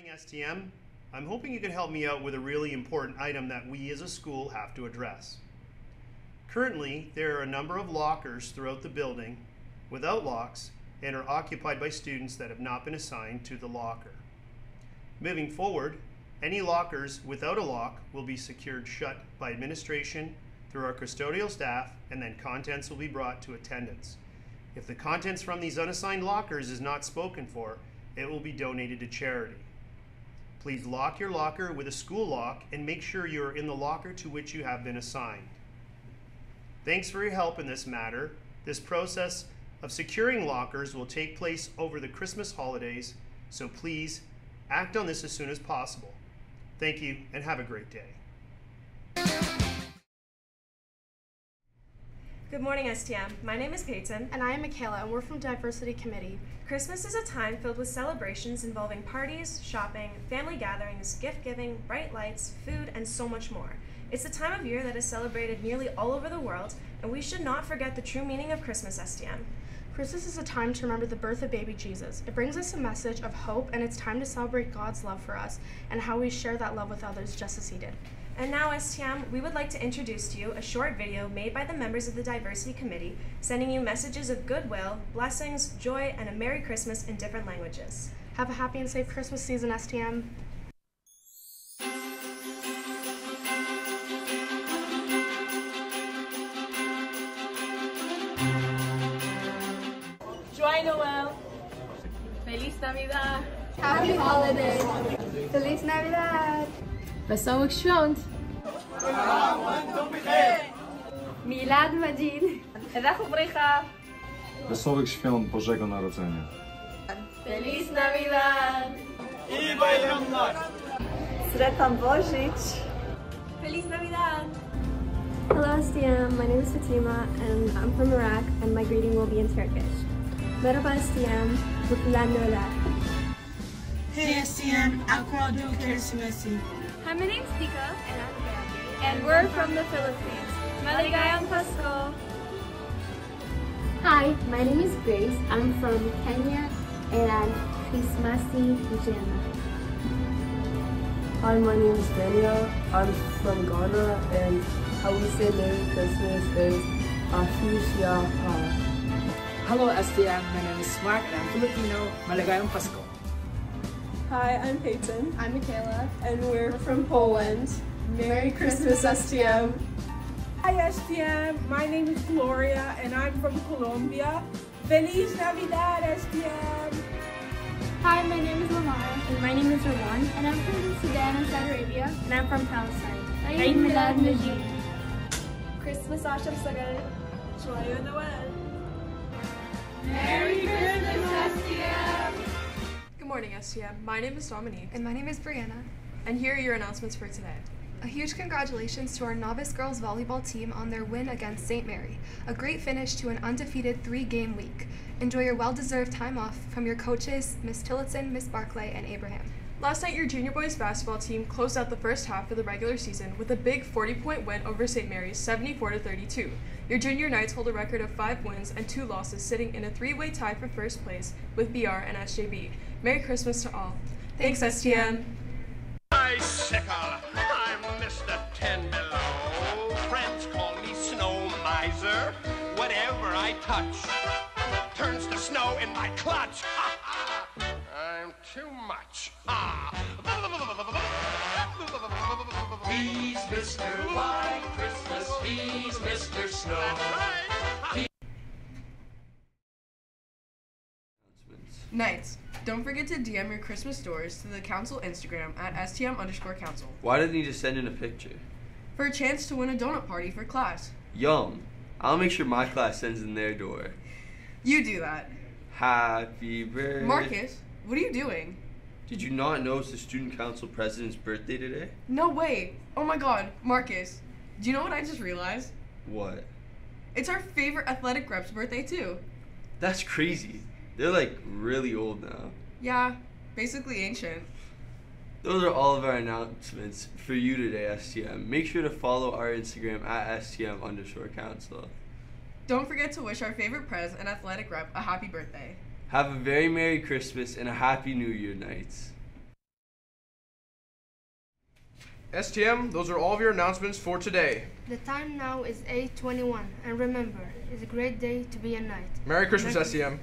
morning, STM. I'm hoping you can help me out with a really important item that we as a school have to address. Currently, there are a number of lockers throughout the building without locks and are occupied by students that have not been assigned to the locker. Moving forward, any lockers without a lock will be secured shut by administration through our custodial staff, and then contents will be brought to attendance. If the contents from these unassigned lockers is not spoken for, it will be donated to charity. Please lock your locker with a school lock and make sure you are in the locker to which you have been assigned. Thanks for your help in this matter. This process of securing lockers will take place over the Christmas holidays, so please act on this as soon as possible. Thank you and have a great day. Good morning, STM. My name is Peyton. And I am Michaela, and we're from Diversity Committee. Christmas is a time filled with celebrations involving parties, shopping, family gatherings, gift giving, bright lights, food, and so much more. It's a time of year that is celebrated nearly all over the world, and we should not forget the true meaning of Christmas, STM. Christmas is a time to remember the birth of baby Jesus. It brings us a message of hope, and it's time to celebrate God's love for us and how we share that love with others just as He did. And now, STM, we would like to introduce to you a short video made by the members of the Diversity Committee, sending you messages of goodwill, blessings, joy, and a Merry Christmas in different languages. Have a happy and safe Christmas season, STM. Joy Noel. Feliz Navidad. Happy holidays. Feliz Navidad. Wesołych świąt. Milad Majid. Edachu Brecha. Wesołych świąt Bożego Narodzenia. Feliz Navidad. Sretan Božić. Feliz Navidad! Hello STM, my name is Fatima and I'm from Iraq and my greeting will be in Turkish. Merhaba STM, Mutlular Noeller. Hey STM, Aquado Kersimesi. Hi, my name's Tika and I'm Gabby and we're from the Philippines. Maligayang Pasko! Hi, my name is Grace. I'm from Kenya and Christmasy Vijayana. Hi, my name is Daniel. I'm from Ghana, and how we say Merry Christmas is Afisya Pa. Uh, Hello STM, my name is Mark and I'm Filipino. Maligayang Pasko. Hi, I'm Peyton. I'm Michaela. And we're from Poland. Merry Christmas, STM. Hi STM, my name is Gloria and I'm from Colombia. Feliz Navidad STM. Hi, my name is Lamar. And my name is Rawan. And I'm from Sudan and Saudi Arabia. And I'm from Palestine. Eid Milad Majid. Christmas Asham Sagal. Joyeux Noel. Good morning, STM. My name is Dominique. And my name is Brianna. And here are your announcements for today. A huge congratulations to our novice girls volleyball team on their win against St. Mary. A great finish to an undefeated three game week. Enjoy your well deserved time off from your coaches, Miss Tillotson, Miss Barclay, and Abraham. Last night, your junior boys basketball team closed out the first half of the regular season with a big 40 point win over St. Mary's 74 32. Your junior knights hold a record of five wins and two losses, sitting in a three way tie for first place with BR and SJB. Merry Christmas to all. Thanks, STM. Bicycle, I'm Mr. Ten Below. Friends call me Snow Miser. Whatever I touch turns to snow in my clutch. I'm too much. Ah. He's Mr. White Christmas, he's Mr. Snow. Knights, don't forget to DM your Christmas stories to the council Instagram at STM underscore council Why didn't he just send in a picture? for a chance to win a donut party for class. Yum. I'll make sure my class sends in their door. You do that. Happy birthday. Marcus, what are you doing? Did you not know it's the student council president's birthday today? No way. Oh my god, Marcus. Do you know what I just realized? What? It's our favorite athletic rep's birthday too. That's crazy. They're like really old now. Yeah, basically ancient. Those are all of our announcements for you today, STM. Make sure to follow our Instagram at STM underscore council. Don't forget to wish our favorite pres and athletic rep a happy birthday. Have a very Merry Christmas and a Happy New Year, Knights. STM, those are all of your announcements for today. The time now is 8.21, and remember, it's a great day to be a knight. Merry Christmas, Merry STM.